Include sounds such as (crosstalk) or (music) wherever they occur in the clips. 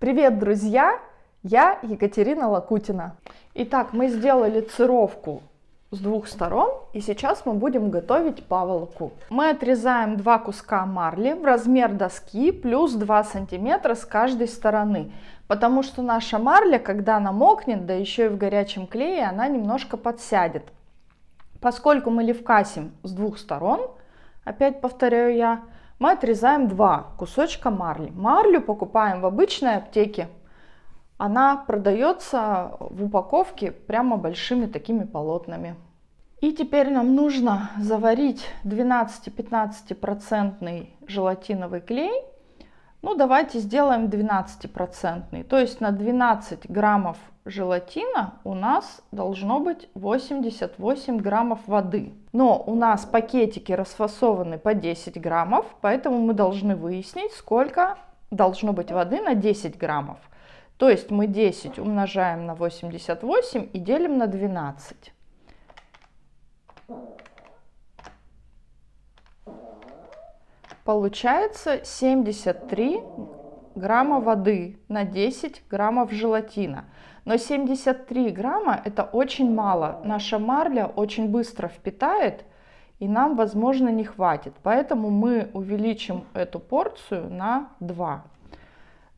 Привет, друзья! Я Екатерина Лакутина. Итак, мы сделали цировку с двух сторон и сейчас мы будем готовить паволоку. Мы отрезаем два куска марли в размер доски плюс 2 сантиметра с каждой стороны, потому что наша марля, когда намокнет, да еще и в горячем клее, она немножко подсядет. Поскольку мы левкасим с двух сторон, опять повторяю я, мы отрезаем два кусочка марли. Марлю покупаем в обычной аптеке. Она продается в упаковке прямо большими такими полотнами. И теперь нам нужно заварить 12-15% желатиновый клей. Ну, давайте сделаем 12%. То есть на 12 граммов желатина у нас должно быть 88 граммов воды. Но у нас пакетики расфасованы по 10 граммов, поэтому мы должны выяснить, сколько должно быть воды на 10 граммов. То есть мы 10 умножаем на 88 и делим на 12. Получается 73 грамма воды на 10 граммов желатина. Но 73 грамма это очень мало. Наша марля очень быстро впитает и нам, возможно, не хватит. Поэтому мы увеличим эту порцию на 2.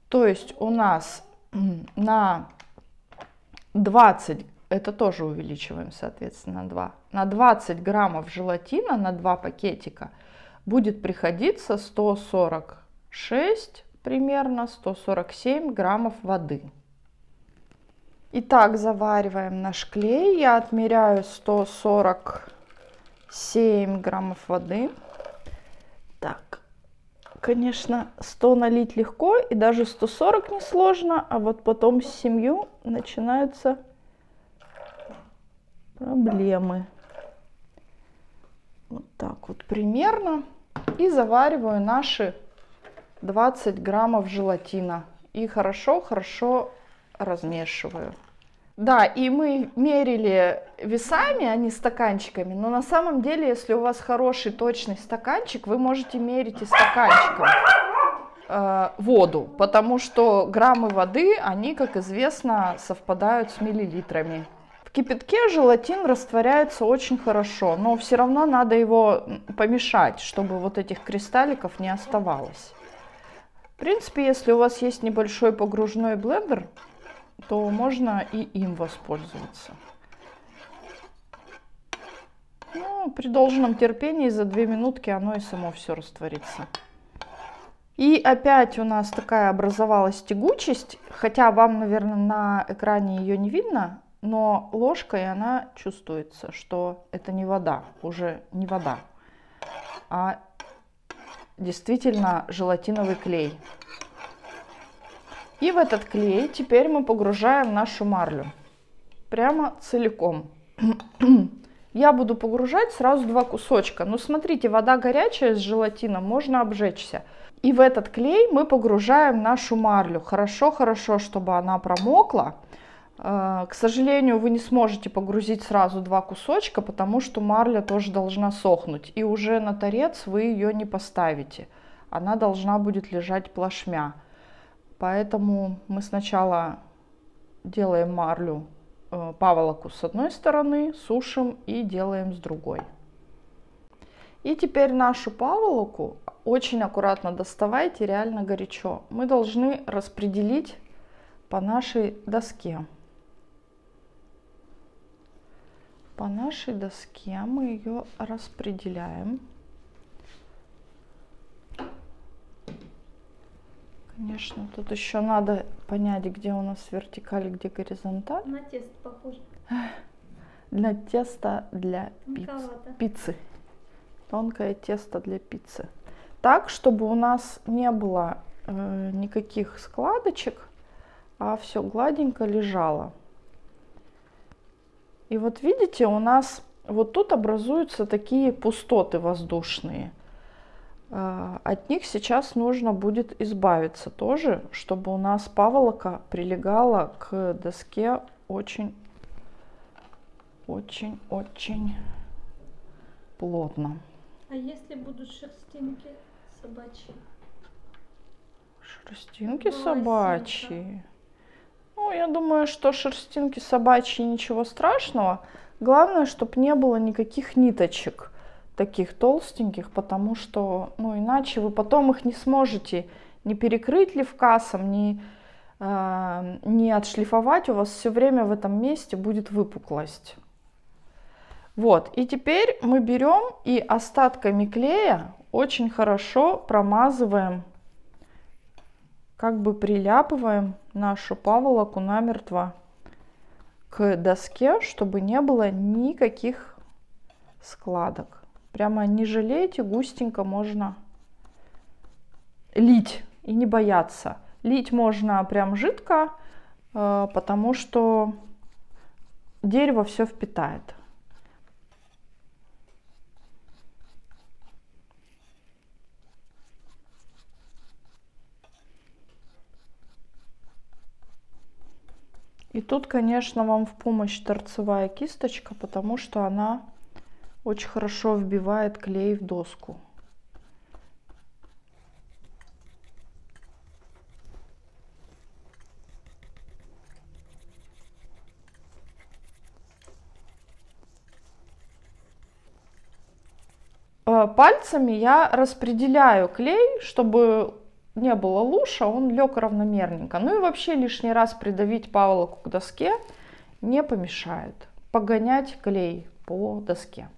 То есть у нас на 20, это тоже увеличиваем, соответственно, на 2. На 20 граммов желатина на 2 пакетика будет приходиться 146 примерно 147 граммов воды. Итак, завариваем наш клей. Я отмеряю 147 граммов воды. Так, конечно, 100 налить легко и даже 140 несложно, а вот потом с семью начинаются проблемы. Вот так вот примерно. И завариваю наши 20 граммов желатина. И хорошо-хорошо размешиваю. Да, и мы мерили весами, а не стаканчиками. Но на самом деле, если у вас хороший точный стаканчик, вы можете мерить и стаканчиком э, воду. Потому что граммы воды, они, как известно, совпадают с миллилитрами. В кипятке желатин растворяется очень хорошо, но все равно надо его помешать, чтобы вот этих кристалликов не оставалось. В принципе, если у вас есть небольшой погружной блендер, то можно и им воспользоваться. Ну, при должном терпении за две минутки оно и само все растворится. И опять у нас такая образовалась тягучесть, хотя вам, наверное, на экране ее не видно, но ложкой она чувствуется, что это не вода, уже не вода, а действительно желатиновый клей. И в этот клей теперь мы погружаем нашу марлю. Прямо целиком. (clears throat) Я буду погружать сразу два кусочка. Но смотрите, вода горячая с желатином, можно обжечься. И в этот клей мы погружаем нашу марлю. Хорошо-хорошо, чтобы она промокла. Э, к сожалению, вы не сможете погрузить сразу два кусочка, потому что марля тоже должна сохнуть. И уже на торец вы ее не поставите. Она должна будет лежать плашмя. Поэтому мы сначала делаем марлю э, паволоку с одной стороны, сушим и делаем с другой. И теперь нашу паволоку очень аккуратно доставайте, реально горячо. Мы должны распределить по нашей доске. По нашей доске мы ее распределяем. Конечно, тут еще надо понять, где у нас вертикаль, где горизонталь. На тесто похоже. Для теста для пиц, пиццы. Тонкое тесто для пиццы. Так, чтобы у нас не было э, никаких складочек, а все гладенько лежало. И вот видите, у нас вот тут образуются такие пустоты воздушные – от них сейчас нужно будет избавиться тоже, чтобы у нас паволока прилегала к доске очень, очень, очень плотно. А если будут шерстинки собачьи? Шерстинки собачьи. Ну, я думаю, что шерстинки собачьи ничего страшного. Главное, чтобы не было никаких ниточек таких толстеньких, потому что, ну, иначе вы потом их не сможете не перекрыть левкасом, не, э, не отшлифовать. У вас все время в этом месте будет выпуклость. Вот, и теперь мы берем и остатками клея очень хорошо промазываем, как бы приляпываем нашу паволоку намертво к доске, чтобы не было никаких складок. Прямо не жалейте, густенько можно лить и не бояться. Лить можно прям жидко, э, потому что дерево все впитает. И тут, конечно, вам в помощь торцевая кисточка, потому что она очень хорошо вбивает клей в доску. Э, пальцами я распределяю клей, чтобы не было луж, а он лег равномерненько. Ну и вообще лишний раз придавить паволоку к доске не помешает. Погонять клей по доске.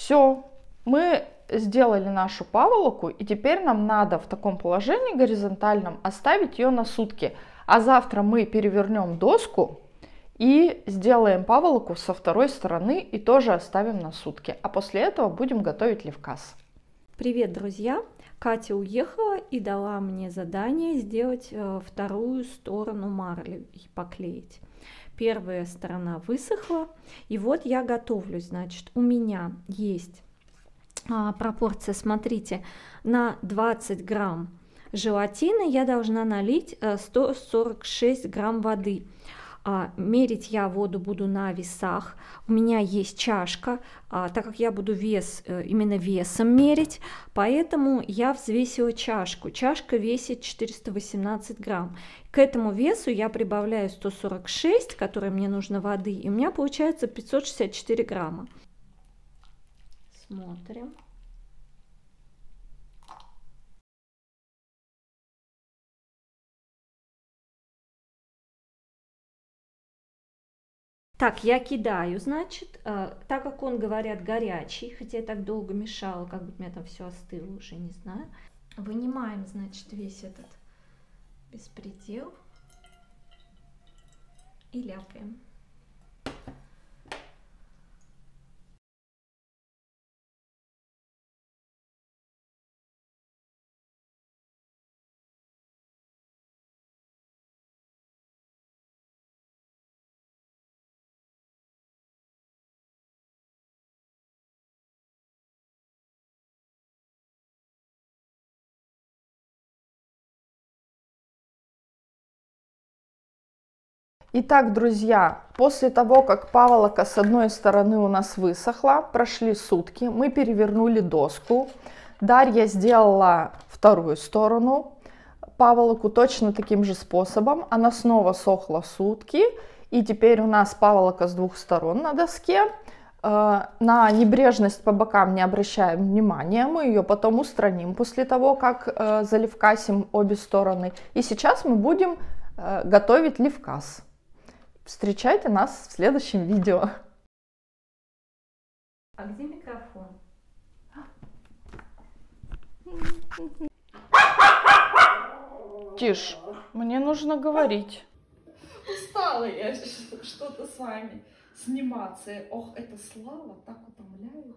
Все, мы сделали нашу паволоку, и теперь нам надо в таком положении горизонтальном оставить ее на сутки. А завтра мы перевернем доску и сделаем паволоку со второй стороны и тоже оставим на сутки. А после этого будем готовить левкас. Привет, друзья! Катя уехала и дала мне задание сделать э, вторую сторону марли и поклеить. Первая сторона высохла, и вот я готовлю, значит, у меня есть а, пропорция, смотрите, на 20 грамм желатина я должна налить 146 э, грамм воды. А, мерить я воду буду на весах. У меня есть чашка, а, так как я буду вес э, именно весом мерить, поэтому я взвесила чашку. Чашка весит 418 грамм. К этому весу я прибавляю 146, которое мне нужно воды, и у меня получается 564 грамма. Смотрим. Так, я кидаю, значит, э, так как он, говорят, горячий, хотя я так долго мешала, как бы у меня там все остыло уже, не знаю. Вынимаем, значит, весь этот беспредел и ляпаем. Итак, друзья, после того, как паволока с одной стороны у нас высохла, прошли сутки, мы перевернули доску. Дарья сделала вторую сторону паволоку точно таким же способом. Она снова сохла сутки, и теперь у нас паволока с двух сторон на доске. Э, на небрежность по бокам не обращаем внимания, мы ее потом устраним после того, как э, заливкасим обе стороны. И сейчас мы будем э, готовить ливкас. Встречайте нас в следующем видео. А где микрофон? Тише, мне нужно говорить. Устала я что-то с вами сниматься. Ох, это слава так утомляет.